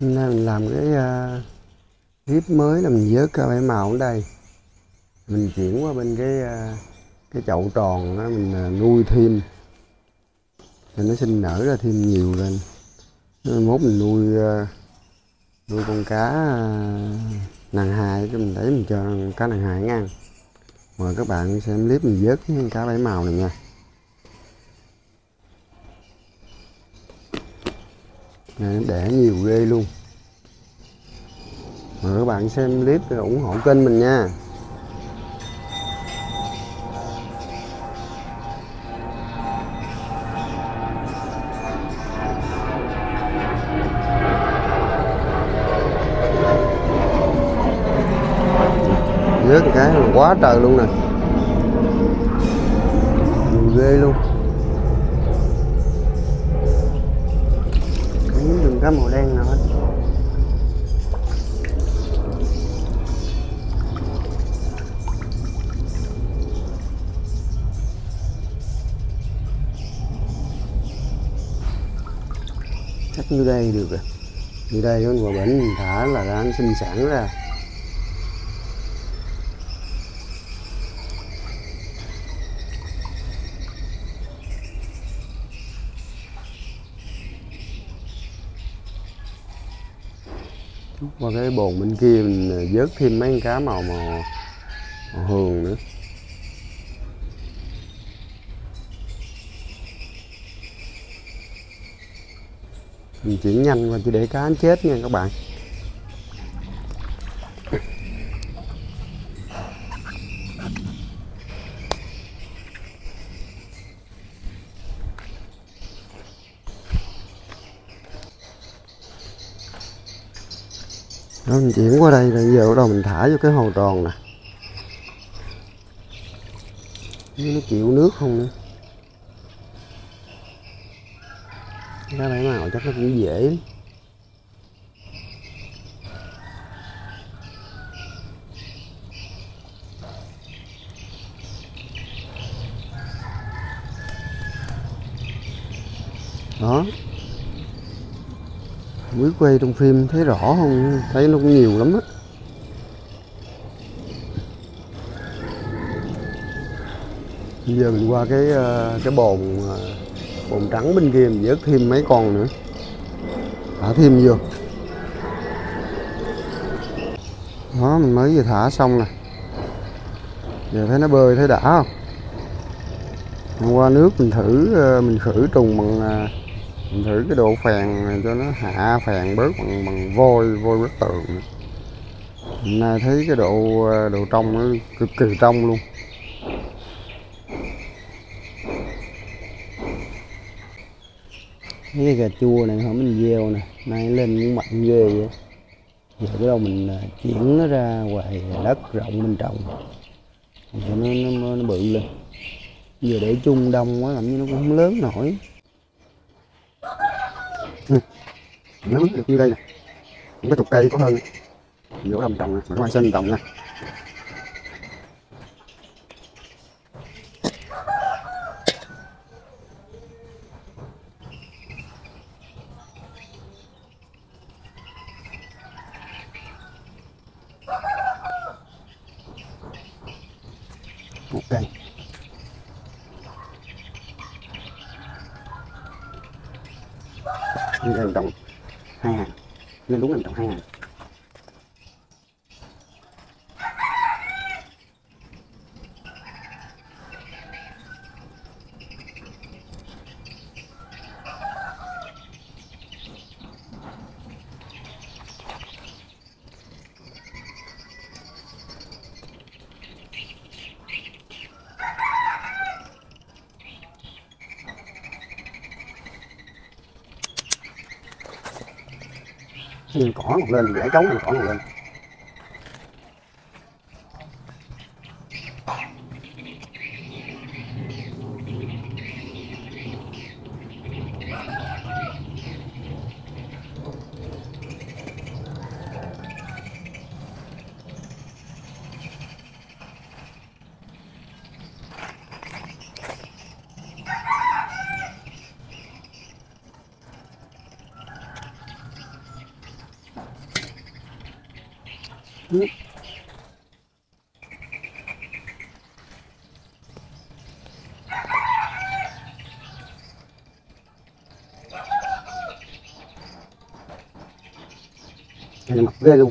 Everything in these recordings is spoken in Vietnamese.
Hôm nay mình làm cái uh, clip mới là mình vớt cá bảy màu ở đây. Mình chuyển qua bên cái uh, cái chậu tròn đó, mình uh, nuôi thêm. Cho nó sinh nở ra thêm nhiều lên. Mốt mình nuôi uh, nuôi con cá uh, nàng hài cho mình để mình cho cá nàng hài ăn mời các bạn xem clip mình vớt cái cá bảy màu này nha. Này đẻ nhiều ghê luôn. Mời các bạn xem clip để ủng hộ kênh mình nha. Vớt cái quá trời luôn nè. Nhiều ghê luôn. Cá màu đen nào hết. Chắc như đây được rồi. Như đây con quả bệnh thả là đang sinh sản ra. Qua cái bồn bên kia mình vớt thêm mấy con cá màu màu, màu hường nữa. Mình chuyển nhanh qua chỉ để cá chết nha các bạn. Đó mình chuyển qua đây rồi, giờ bắt đầu mình thả vô cái hồ tròn nè. Nó chịu nước không nữa. Ra bãi màu chắc nó cũng dễ lắm. đó quý quay trong phim thấy rõ không? Thấy nó cũng nhiều lắm á. Bây giờ mình qua cái ờ, cái bồn ờ, bồn trắng bên kia mình vớt thêm mấy con nữa. Thả thêm vô. Đó, mình mới vừa thả xong nè. Giờ thấy nó bơi thấy đã không? Hôm qua nước mình thử ờ, mình khử trùng bằng mình thử cái độ phèn này cho nó hạ phèn bớt bằng bằng vôi vôi bớt tường. Hôm nay thấy cái độ ờ, độ trong nó cực kỳ trong luôn. Cái cà chua này hả mình gieo nè. Nay lên cũng mạnh ghê vậy. Giờ cái đâu mình ờ, chuyển nó ra ngoài đất rộng mình trồng cho nó nó, nó bự lên. Giờ để chung đông quá làm như nó cũng không lớn nổi lớn được như đây nè những cái chục cây có hơn giữa đồng trồng nè mà hoa sen đồng nha một cây như đây trồng hai hàng nên đúng là mình trồng hai hàng. Nhìn cỏ một lên rễ trống nhìn cỏ một lên cái này mặt ghê luôn.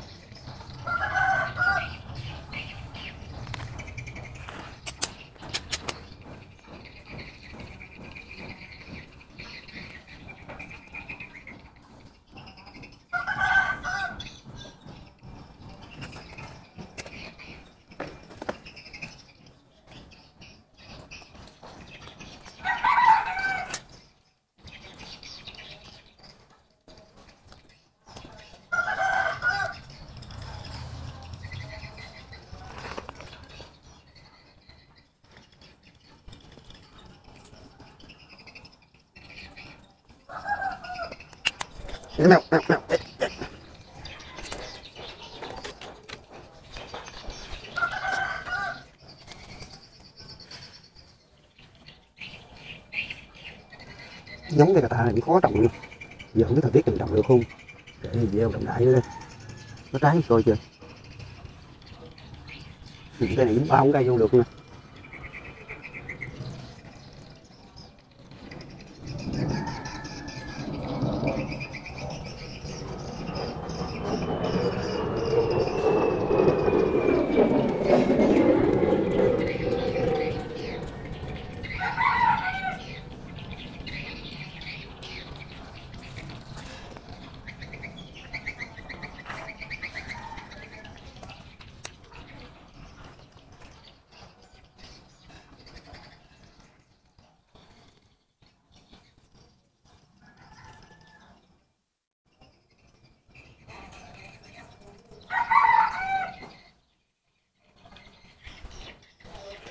Mèo mèo mèo giống cây cà ta này cũng khó trồng luôn giờ không biết thời tiết mình trồng được không? Để gì gieo trồng đại nữa có trái rồi chưa? Những cây này cũng bao không cây vô được nè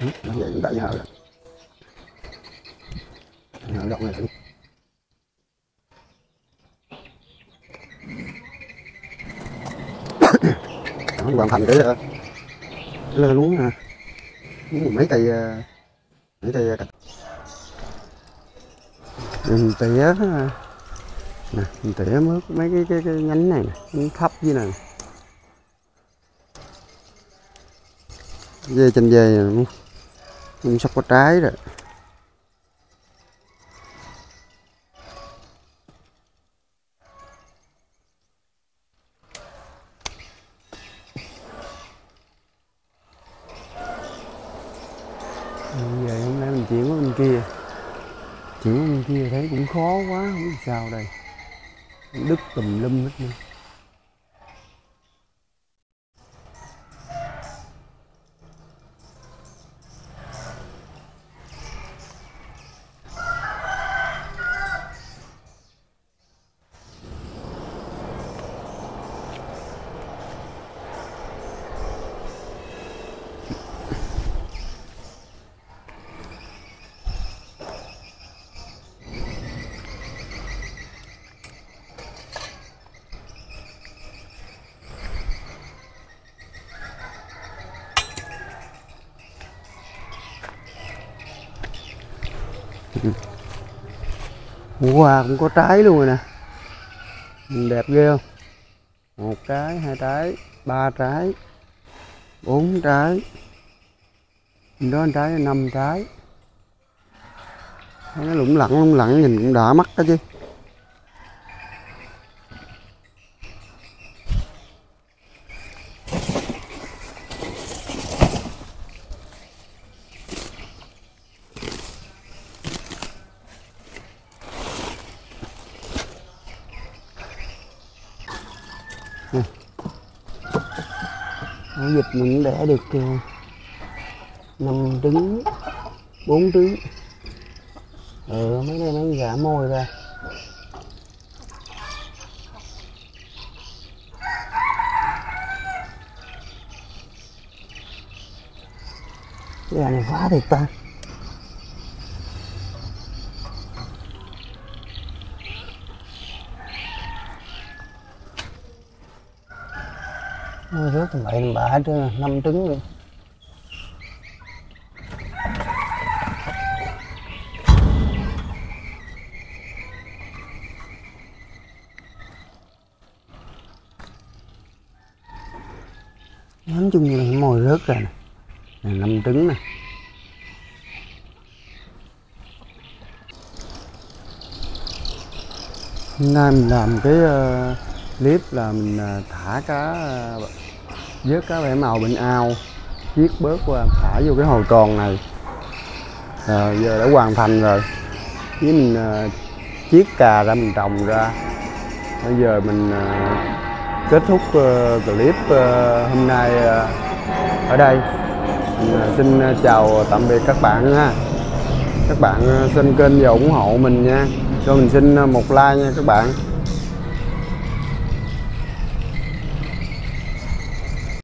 Ừ, vậy chúng ta nhờ rồi nhờ động này thử nó hoàn thành cái ờ, cái lơ luống nè luống mấy cây ờ, mấy cây ờ, cạch. Mình tỉa nè mình tỉa mướt mấy cái cái, cái nhánh này nè nhánh thấp như này dê trên dê này em sắp có trái rồi. Giờ hôm nay mình chuyển qua bên kia. Chuyển qua bên kia thấy cũng khó quá, không biết sao đây. Đứt tùm lum hết nữa Wow, cũng có trái luôn rồi nè. Đẹp ghê không? Một trái, hai trái, ba trái Bốn trái. Đó trái, năm trái. Thấy nó lủng lẳng lủng lẳng nhìn cũng đã mắt đó chứ. Dịch mình đẻ được ờ, năm trứng, bốn trứng. Ừ mấy đây nó gã môi ra. Cái gà này phá thiệt ta. Nó rớt tầm bậy bạ chứ năm trứng luôn. Nói chung là mồi rớt rồi nè. Này năm trứng nè. Hôm nay mình làm cái uh, clip là mình à, thả cá à, vớt cá bảy màu bên ao chiết bớt qua thả vô cái hồ tròn này. À, giờ đã hoàn thành rồi. Với mình à, chiếc chiết cà ra mình trồng ra. Bây giờ mình kết thúc ờ, clip ờ, hôm nay ở đây. Mình xin chào tạm biệt các bạn ha các bạn xin kênh và ủng hộ mình nha. Cho mình xin một like nha các bạn.